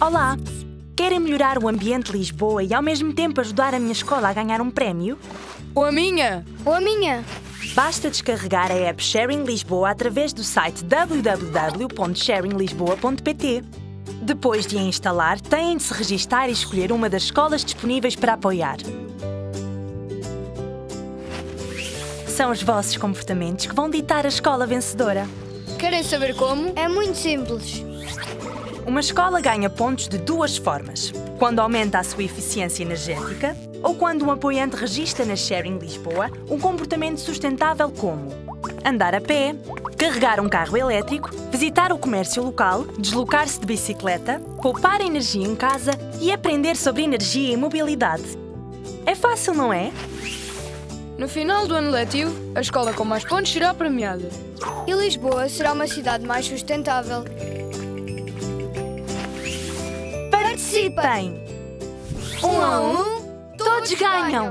Olá! Querem melhorar o ambiente de Lisboa e ao mesmo tempo ajudar a minha escola a ganhar um prémio? Ou a minha? Ou a minha? Basta descarregar a app Sharing Lisboa através do site www.sharinglisboa.pt. Depois de a instalar, têm de se registar e escolher uma das escolas disponíveis para apoiar. São os vossos comportamentos que vão ditar a escola vencedora. Querem saber como? É muito simples. Uma escola ganha pontos de duas formas: quando aumenta a sua eficiência energética ou quando um apoiante registra na Sharing Lisboa um comportamento sustentável como andar a pé, carregar um carro elétrico, visitar o comércio local, deslocar-se de bicicleta, poupar energia em casa e aprender sobre energia e mobilidade. É fácil, não é? No final do ano letivo, a escola com mais pontos será premiada. E Lisboa será uma cidade mais sustentável. Participem! Um a um, todos ganham!